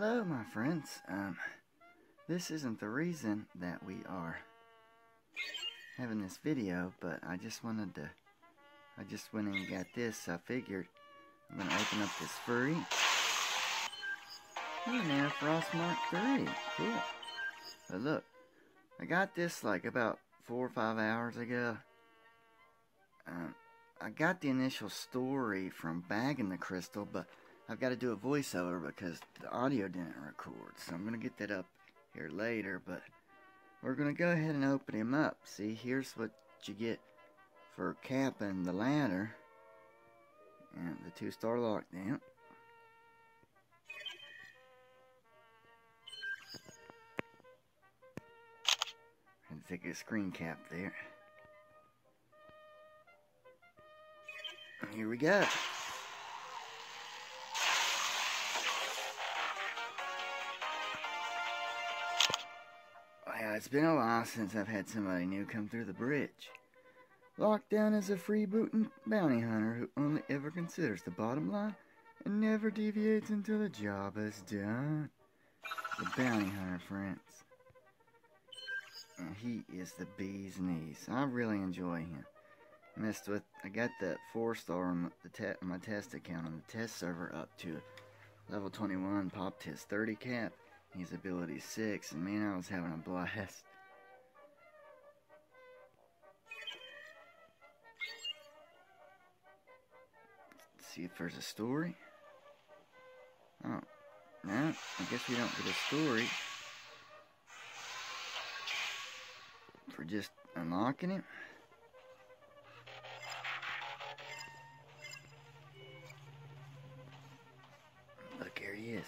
Hello, my friends. Um, this isn't the reason that we are having this video, but I just wanted to, I just went and got this. I figured I'm going to open up this furry. Oh, now Frostmark 3. Cool. But look, I got this like about four or five hours ago. Um, I got the initial story from bagging the crystal, but I've got to do a voiceover because the audio didn't record. So I'm going to get that up here later, but we're going to go ahead and open him up. See, here's what you get for capping the ladder and the two-star lockdown. And take a screen cap there. Here we go. It's been a while since I've had somebody new come through the bridge. Lockdown is a freebooting bounty hunter who only ever considers the bottom line and never deviates until the job is done. The bounty hunter, friends. And he is the bee's knees. I really enjoy him. Messed with, I got that four star on the te my test account on the test server up to level 21, popped his 30 cap. His ability 6, and man, I was having a blast. See if there's a story. Oh, no, I guess we don't get a story for just unlocking it. Look, here he is.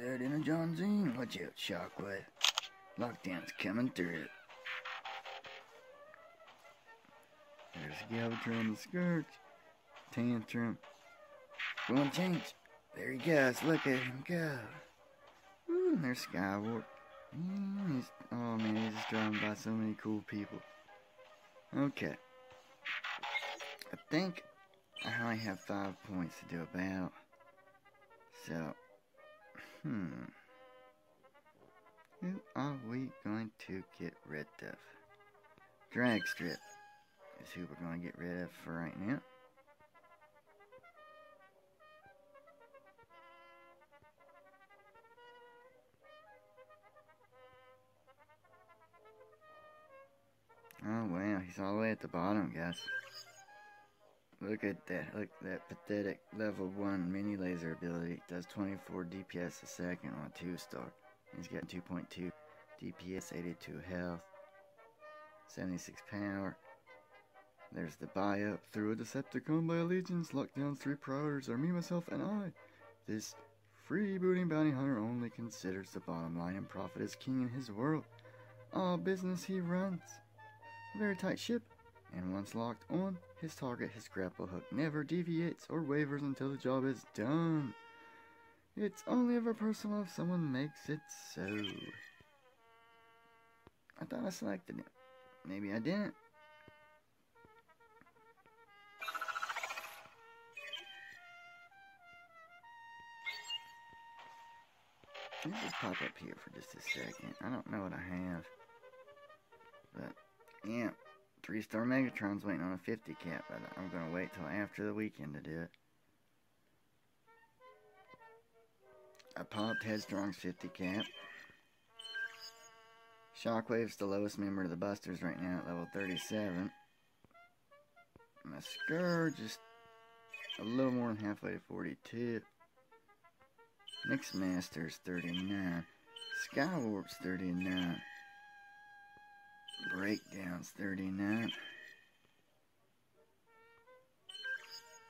Me that inner John Zine. Watch out, Shockwave. Lockdown's coming through. There's Galvatron the Scourge. Tantrum. Going change. There he goes. Look at him go. Ooh, there's Skywarp. Mm, oh man, he's just drawn by so many cool people. Okay. I think I only have five points to do a battle. So, hmm. Who are we going to get rid of? Drag strip is who we're going to get rid of for right now. Oh wow, he's all the way at the bottom, guys. Look at that. Look at that pathetic level 1 mini laser ability. Does 24 DPS a second on 2 star. He's got 2.2 DPS, 82 health, 76 power. There's the buy up through a Decepticon by Allegiance. Lockdown's three priors are me, myself, and I. This freebooting bounty hunter only considers the bottom line and profit is king in his world. All business he runs. A very tight ship, and once locked on, his target, his grapple hook, never deviates or wavers until the job is done. It's only ever personal if someone makes it so. I thought I selected it. Maybe I didn't. Let me just pop up here for just a second. I don't know what I have. But, yeah. Three star Megatron's waiting on a 50 cap, but I'm going to wait till after the weekend to do it. I popped Headstrong's 50 cap. Shockwave's the lowest member of the Bustas right now at level 37. My Scourge is a little more than halfway to 42. Mixmaster's 39. Skywarp's 39. Breakdown's 39.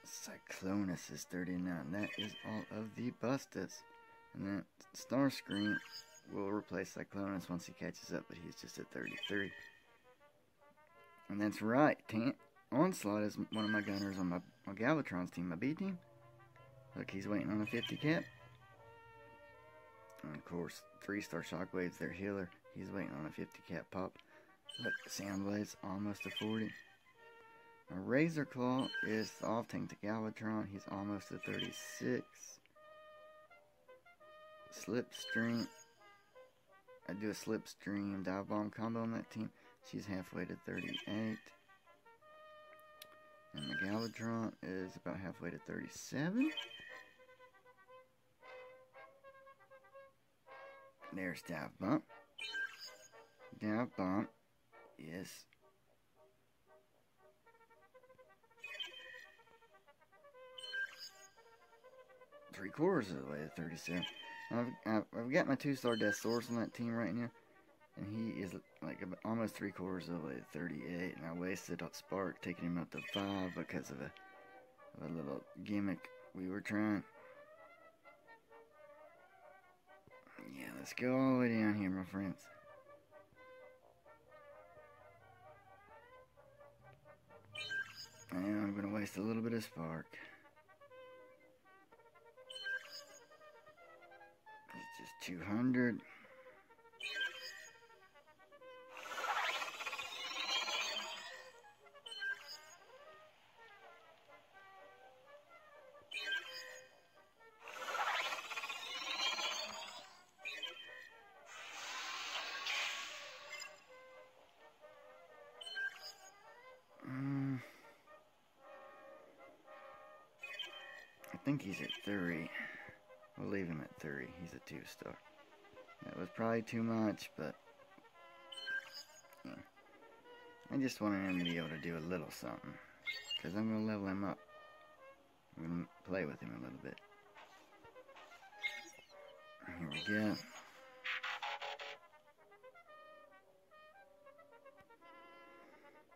Cyclonus is 39. That is all of the Bustas. And that Starscream will replace Cyclonus once he catches up, but he's just at 33. And that's right. Tant Onslaught is one of my gunners on my, my Galvatron's team, my B team. Look, he's waiting on a 50 cap. And of course, three star Shockwave's their healer. He's waiting on a 50 cap pop. Look, Soundblade's almost a 40. A Razor Claw is off tank to Galvatron. He's almost a 36. Slipstream. I do a Slipstream dive bomb combo on that team. She's halfway to 38. And the Galvatron is about halfway to 37. There's Divebomb. Dive Bump is three quarters of the way to 37. I've, I've, got my two-star Deathsaurus on that team right now. And he is like almost three quarters of the way to 38. And I wasted spark taking him up to 5 because of a, of a little gimmick we were trying. Yeah, let's go all the way down here, my friends. And I'm going to waste a little bit of spark. It's just 200. Think he's at three. We'll leave him at three. He's a two star. That was probably too much, but. I just wanted him to be able to do a little something. Because I'm going to level him up. I'm going to play with him a little bit. Here we go.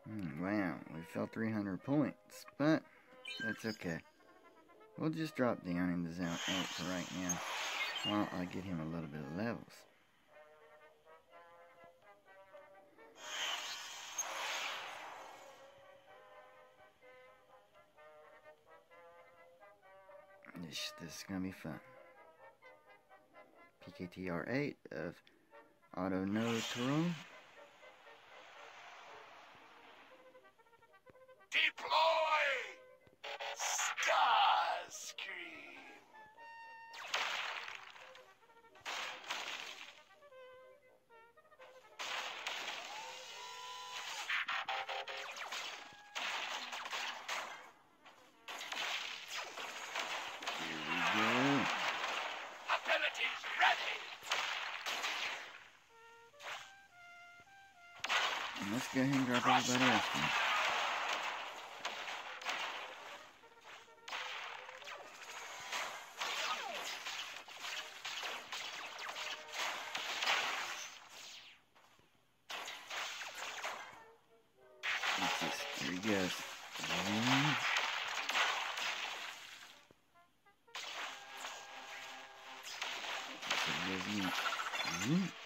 Hmm, wow, we fell 300 points, but that's okay. We'll just drop down in the zone 8 for right now while I get him a little bit of levels. This, this is going to be fun. PKTR 8 of Auto No Tyrone. Go ahead and drop everybody else. One. Mm-hmm.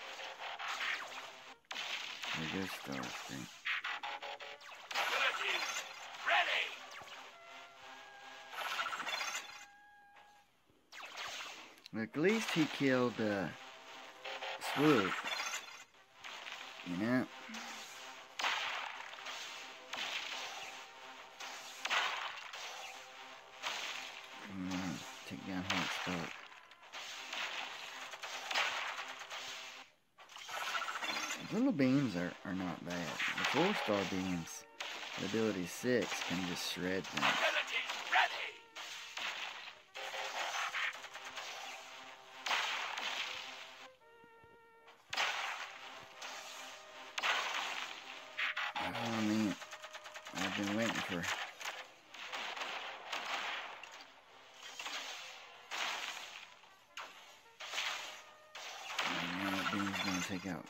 Goes Starscream. Look, at least he killed uh, Swoop. You know? take down Hot Spark. Little beams are, are not bad. The four star beams, the ability six, can just shred them. I've been waiting for take out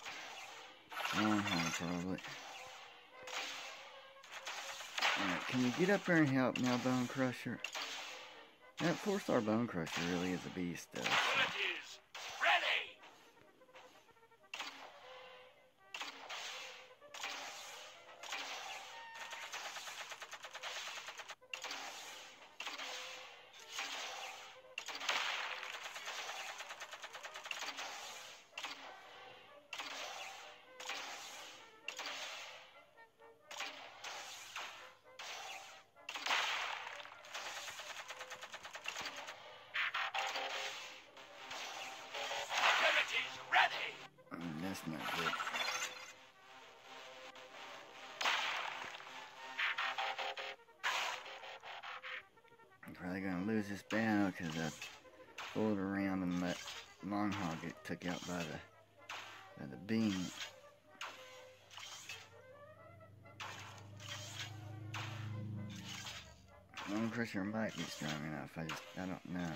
one hole probably. Alright, can you get up there and help now, Bone Crusher? That four-star Bone Crusher really is a beast, though. So. Mm, good. I'm probably gonna lose this battle because I pulled around and let Long get took out by the by the beam. Long pressure might be strong enough. I just I don't know.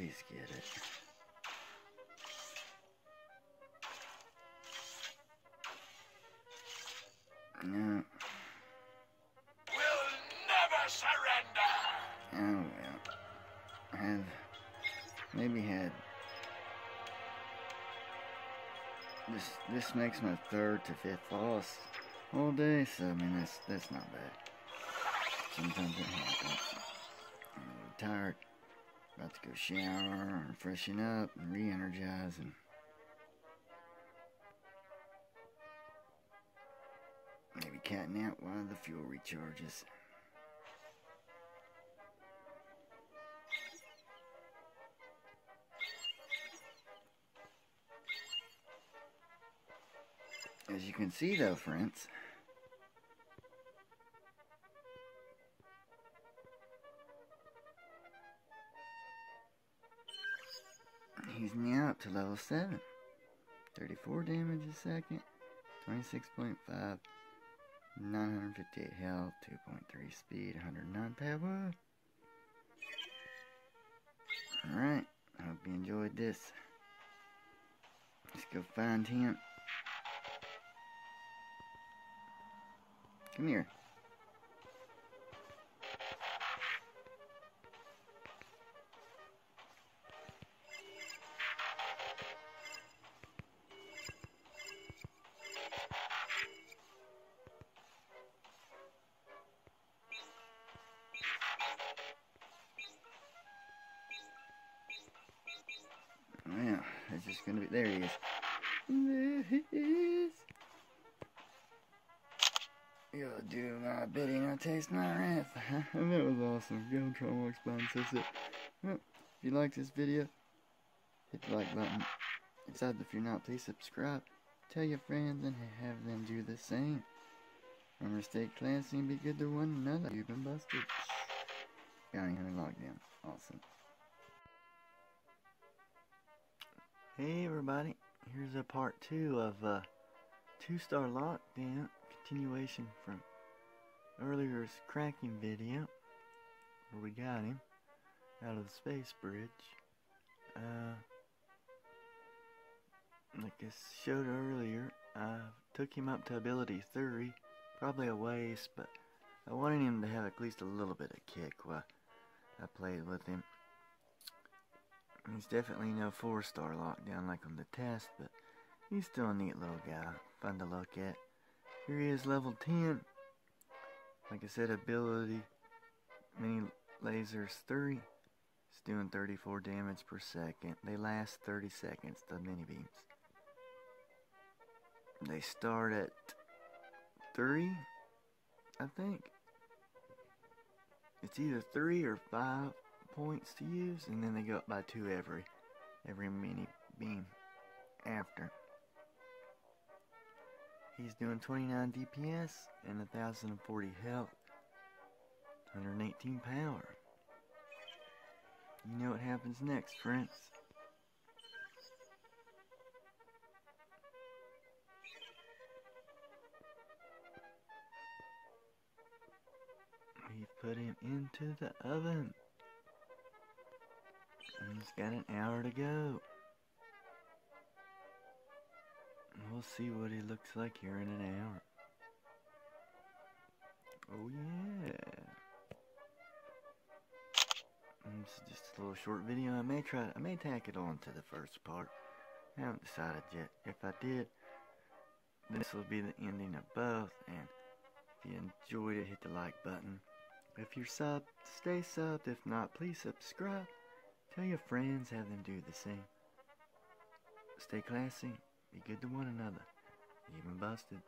Please get it. No. We'll never surrender! Oh well. I have maybe had this this makes my third to fifth loss all day, so I mean that's that's not bad. Sometimes it happens. I'm a little tired. About to go shower and freshen up and re-energize and maybe catting out while the fuel recharges. As you can see though, friends, he's now up to level 7. 34 damage a second, 26.5, 958 health, 2.3 speed, 109 power. Alright, I hope you enjoyed this. Let's go find him. Come here. Well, it's just gonna be. There he is. There he is. You'll do my bidding, I'll taste my wrath. that was awesome. Go Tromworks Bond says it. If you like this video, hit the like button. Except if you're not, please subscribe. Tell your friends and have them do the same. Remember, stay classy and be good to one another. You've been busted. Bounty Hunter Lockdown. Awesome. Hey everybody, here's a part two of uh, two star lockdown continuation from earlier's cracking video where we got him out of the space bridge. Uh, like I showed earlier, I took him up to ability 30, probably a waste, but I wanted him to have at least a little bit of kick while I played with him. He's definitely no four star lockdown like on the test, but he's still a neat little guy, fun to look at. Here he is, level 10. Like I said, ability, mini lasers 3. It's doing 34 damage per second. They last 30 seconds, the mini beams. They start at 3, I think. It's either 3 or 5 points to use, and then they go up by 2 every, every mini beam after. He's doing 29 DPS and 1040 health, 118 power. You know what happens next, friends. We put him into the oven. He's got an hour to go. We'll see what he looks like here in an hour. Oh yeah. This is just a little short video. I may try. I may tack it on to the first part. I haven't decided yet. If I did, this will be the ending of both. And if you enjoyed it, hit the like button. If you're subbed, stay subbed. If not, please subscribe. Tell your friends, have them do the same. Stay classy. Be good to one another. Even busted.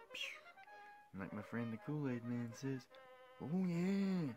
Like my friend the Kool-Aid man says, oh yeah.